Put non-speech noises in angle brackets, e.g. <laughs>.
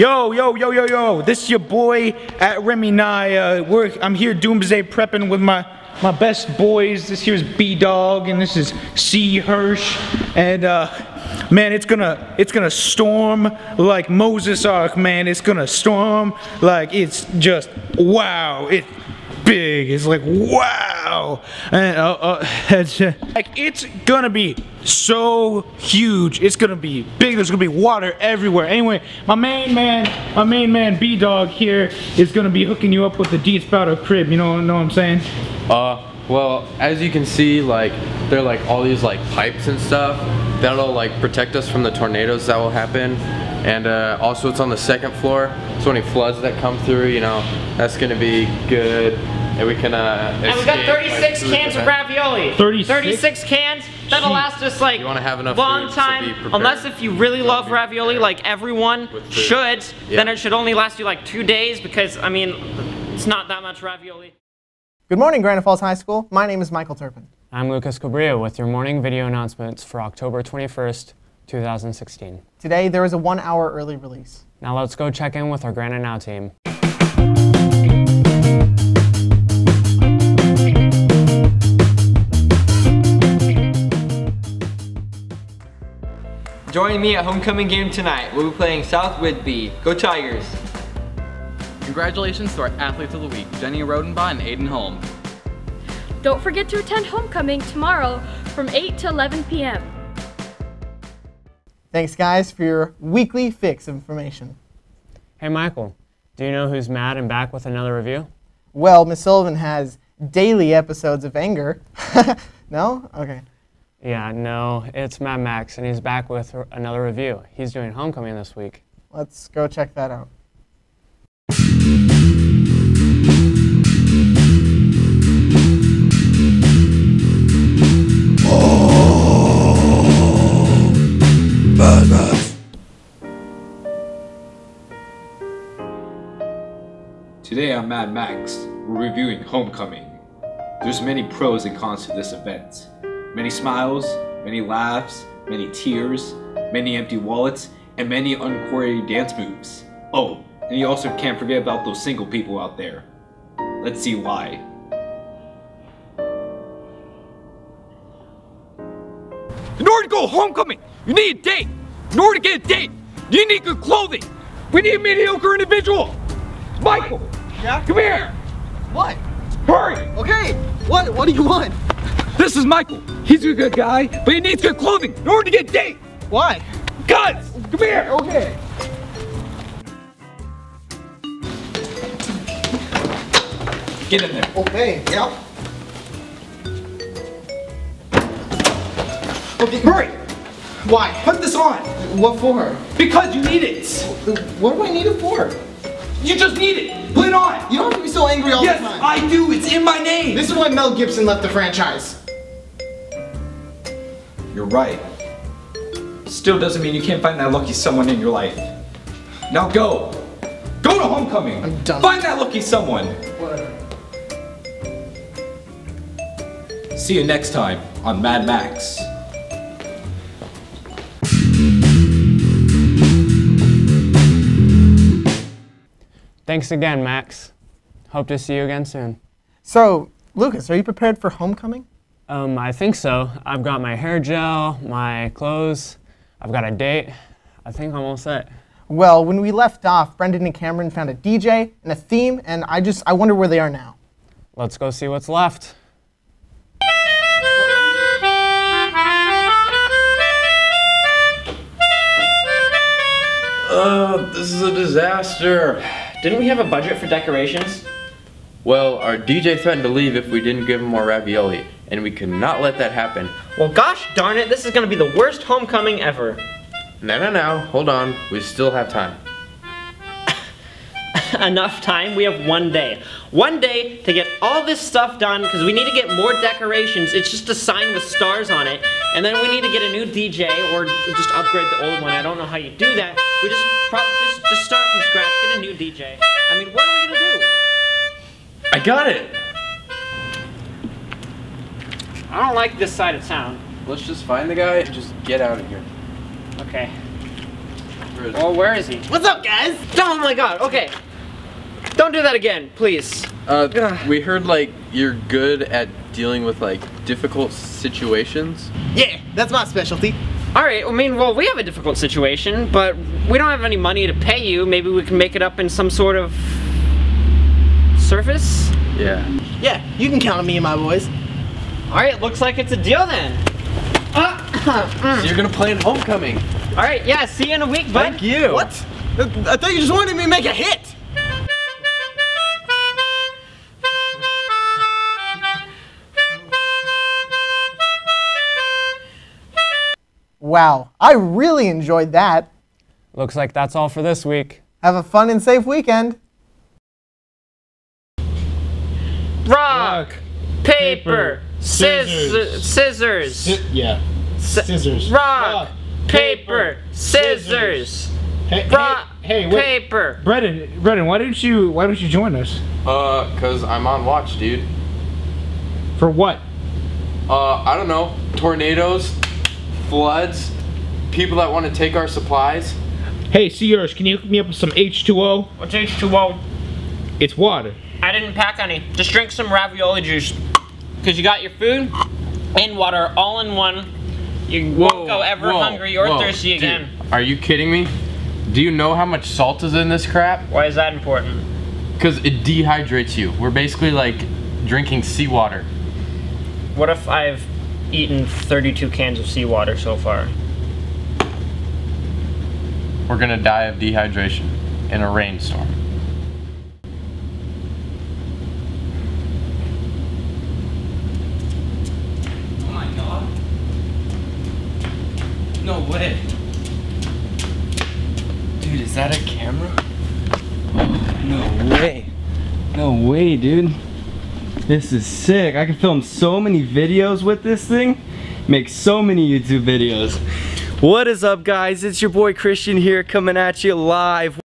Yo, yo, yo, yo, yo. This is your boy at Remy Nye. Uh, we're, I'm here doomsday prepping with my, my best boys. This here's B Dog and this is C Hirsch. And uh, man, it's gonna it's gonna storm like Moses Ark, man. It's gonna storm like it's just wow. Big. It's like wow, and uh, uh, it's, uh, like it's gonna be so huge. It's gonna be big. There's gonna be water everywhere. Anyway, my main man, my main man B Dog here is gonna be hooking you up with the D Spouter crib. You know, know what I'm saying? Uh, well, as you can see, like, there are like all these like pipes and stuff that'll like protect us from the tornadoes that will happen. And uh, also it's on the second floor, so any floods that come through, you know, that's gonna be good. And we can uh, And we got 36 like, through the cans of ravioli. 36? 36 cans. That'll last us like You wanna have enough long food to time. be. Unless if you really love ravioli, like everyone with food. should, then it should only last you like two days because I mean, it's not that much ravioli. Good morning, Granite Falls High School. My name is Michael Turpin. I'm Lucas Cabrillo with your morning video announcements for October 21st, 2016. Today, there is a one hour early release. Now let's go check in with our Granite Now team. Join me at homecoming game tonight. We'll be playing South Whitby. Go Tigers! Congratulations to our athletes of the week, Jenny Rodenbaugh and Aiden Holm. Don't forget to attend homecoming tomorrow from 8 to 11 p.m. Thanks, guys, for your weekly fix of information. Hey Michael, do you know who's mad and back with another review? Well, Miss Sullivan has daily episodes of anger. <laughs> no? Okay. Yeah, no, it's Mad Max, and he's back with another review. He's doing homecoming this week. Let's go check that out. Today on Mad Max, we're reviewing Homecoming. There's many pros and cons to this event. Many smiles, many laughs, many tears, many empty wallets, and many uncoordinated dance moves. Oh, and you also can't forget about those single people out there. Let's see why. In order to go homecoming, you need a date. In order to get a date, you need good clothing. We need a mediocre individual. Michael, Yeah? come here. What? Hurry! Okay. What? What do you want? This is Michael. He's a good guy, but he needs good clothing in order to get a date. Why? Guys, come here. Okay. Get in there. Okay. Yep. Okay. Hurry! Why? Put this on What for? because you need it. What do I need it for? You just need it. Put it on. You don't have to be so angry all Yes, the time. Yes, I do. It's in my name. This is why Mel Gibson left the franchise. You're right. Still doesn't mean you can't find that lucky someone in your life. Now go. Go to homecoming. I'm done. Find that lucky someone. Whatever. See you next time on Mad Max. Thanks again, Max. Hope to see you again soon. So, Lucas, are you prepared for homecoming? Um, I think so. I've got my hair gel, my clothes, I've got a date. I think I'm all set. Well, when we left off, Brendan and Cameron found a DJ and a theme, and I just I wonder where they are now. Let's go see what's left. Uh, this is a disaster. Didn't we have a budget for decorations? Well, our DJ threatened to leave if we didn't give him more ravioli, and we could not let that happen. Well, gosh darn it, this is gonna be the worst homecoming ever. No, no, no. Hold on. We still have time. <laughs> Enough time. We have one day. One day to get all this stuff done because we need to get more decorations. It's just a sign with stars on it. And then we need to get a new DJ or just upgrade the old one. I don't know how you do that. We just probably just, just start from scratch, get a new DJ. I mean, what I got it. I don't like this side of town. Let's just find the guy and just get out of here. Okay. fridge. Oh, where is he? What's up, guys? Oh my god, okay. Don't do that again, please. Uh, we heard like you're good at dealing with like difficult situations. Yeah, that's my specialty. Alright, I mean, well, we have a difficult situation, but we don't have any money to pay you. Maybe we can make it up in some sort of surface? Yeah. Yeah, you can count on me and my boys. Alright, looks like it's a deal then. Uh, <coughs> mm. So you're gonna play in homecoming. Alright, yeah, see you in a week, bud. Thank you. What? I thought you just wanted me to make a hit. Wow, I really enjoyed that. Looks like that's all for this week. Have a fun and safe weekend. Rock, paper, scissors, scissors. yeah. Scissors. Rock, paper, scissors. Hey, Rock, hey, hey, wait. paper. Brendan, Brendan, why didn't you why don't you join us? Uh, cause I'm on watch, dude. For what? Uh, I don't know. Tornadoes, floods, people that want to take our supplies. Hey, Sears, can you hook me up with some H2O? What's H2O? It's water. I didn't pack any. Just drink some ravioli juice. Cause you got your food and water all in one. You won't go ever whoa, hungry or whoa. thirsty Dude, again. Are you kidding me? Do you know how much salt is in this crap? Why is that important? Because it dehydrates you. We're basically like drinking seawater. What if I've eaten 32 cans of seawater so far? We're gonna die of dehydration in a rainstorm. Dude. This is sick. I can film so many videos with this thing. Make so many YouTube videos. What is up, guys? It's your boy Christian here coming at you live